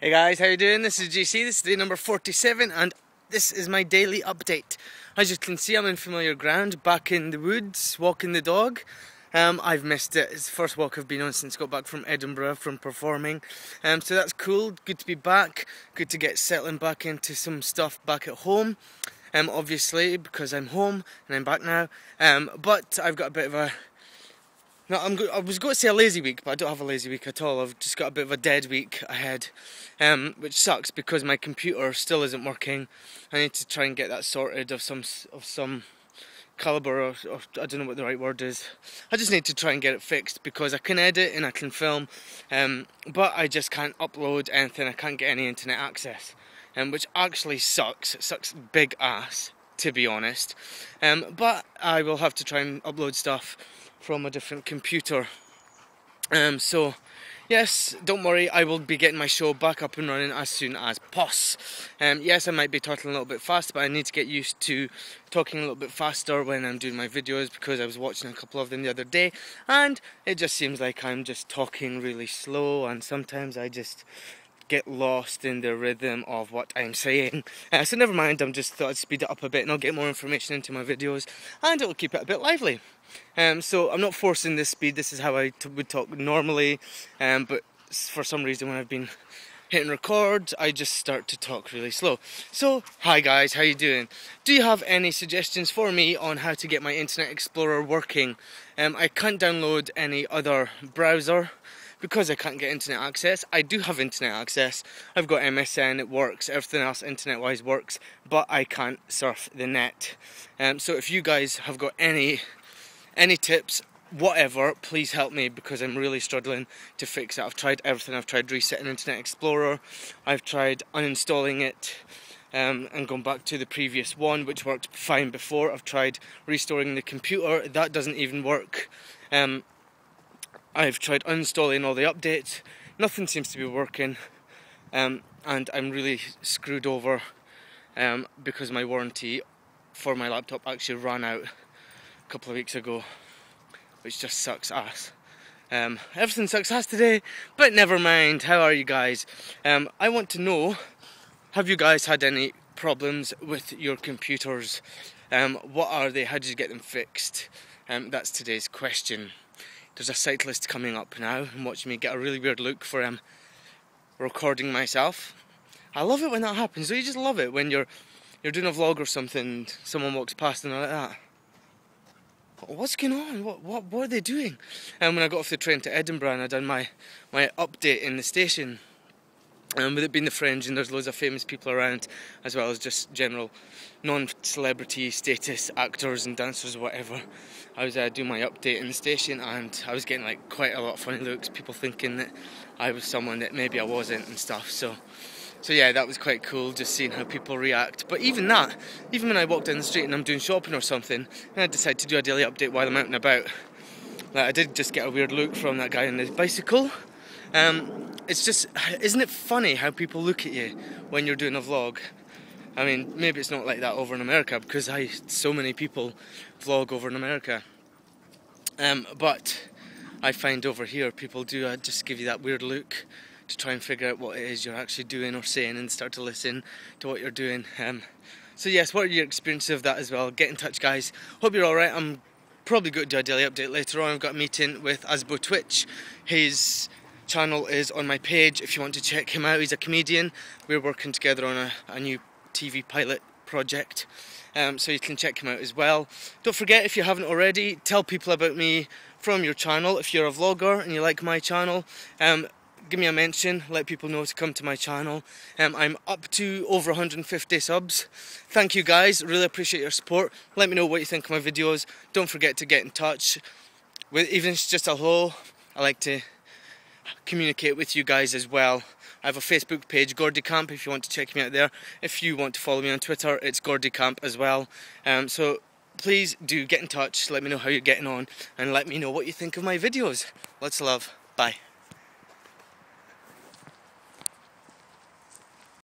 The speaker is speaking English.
Hey guys, how you doing? This is GC, this is day number 47 and this is my daily update. As you can see I'm in familiar ground, back in the woods, walking the dog. Um, I've missed it, it's the first walk I've been on since I got back from Edinburgh from performing. Um, so that's cool, good to be back, good to get settling back into some stuff back at home. Um, obviously because I'm home and I'm back now. Um, but I've got a bit of a no, I'm I was going to say a lazy week, but I don't have a lazy week at all. I've just got a bit of a dead week ahead, um, which sucks because my computer still isn't working. I need to try and get that sorted of some of some caliber, or, or I don't know what the right word is. I just need to try and get it fixed because I can edit and I can film, um, but I just can't upload anything. I can't get any internet access, um, which actually sucks. It sucks big ass, to be honest. Um, but I will have to try and upload stuff from a different computer. Um, so, yes, don't worry, I will be getting my show back up and running as soon as pos. Um, yes, I might be talking a little bit fast, but I need to get used to talking a little bit faster when I'm doing my videos because I was watching a couple of them the other day and it just seems like I'm just talking really slow and sometimes I just get lost in the rhythm of what I'm saying. Uh, so never mind, I'm just thought I'd speed it up a bit and I'll get more information into my videos and it'll keep it a bit lively. Um, so I'm not forcing this speed, this is how I would talk normally, um, but for some reason when I've been hitting record, I just start to talk really slow. So, hi guys, how you doing? Do you have any suggestions for me on how to get my Internet Explorer working? Um, I can't download any other browser because I can't get internet access. I do have internet access. I've got MSN, it works. Everything else internet wise works, but I can't surf the net. Um, so if you guys have got any any tips, whatever, please help me because I'm really struggling to fix it. I've tried everything. I've tried resetting Internet Explorer. I've tried uninstalling it. Um, and going back to the previous one, which worked fine before. I've tried restoring the computer, that doesn't even work. Um, I've tried uninstalling all the updates, nothing seems to be working, um, and I'm really screwed over um, because my warranty for my laptop actually ran out a couple of weeks ago, which just sucks ass. Um, everything sucks ass today, but never mind. How are you guys? Um, I want to know have you guys had any problems with your computers? Um, what are they? How did you get them fixed? Um, that's today's question. There's a cyclist coming up now and watching me get a really weird look for him recording myself. I love it when that happens. So you just love it when you're you're doing a vlog or something, and someone walks past and like that what's going on? What, what, what are they doing? And when I got off the train to Edinburgh and I done my, my update in the station, um, with it being the Fringe and there's loads of famous people around, as well as just general non-celebrity status actors and dancers or whatever, I was uh, doing my update in the station and I was getting like quite a lot of funny looks, people thinking that I was someone that maybe I wasn't and stuff. So so yeah, that was quite cool, just seeing how people react. But even that, even when I walk down the street and I'm doing shopping or something, and I decide to do a daily update while I'm out and about, like I did just get a weird look from that guy on his bicycle. Um, it's just, isn't it funny how people look at you when you're doing a vlog? I mean, maybe it's not like that over in America because I so many people vlog over in America. Um, but I find over here people do uh, just give you that weird look to try and figure out what it is you're actually doing or saying and start to listen to what you're doing. Um, so yes, what are your experiences of that as well? Get in touch, guys. Hope you're all right. I'm probably going to do a daily update later on. I've got a meeting with Asbo Twitch. His channel is on my page if you want to check him out. He's a comedian. We're working together on a, a new TV pilot project. Um, so you can check him out as well. Don't forget, if you haven't already, tell people about me from your channel. If you're a vlogger and you like my channel, um, give me a mention, let people know to come to my channel. Um, I'm up to over 150 subs. Thank you guys, really appreciate your support. Let me know what you think of my videos. Don't forget to get in touch. With, even if it's just a hello, I like to communicate with you guys as well. I have a Facebook page, Gordy Camp, if you want to check me out there. If you want to follow me on Twitter, it's Gordy Camp as well. Um, so please do get in touch, let me know how you're getting on, and let me know what you think of my videos. Lots of love. Bye.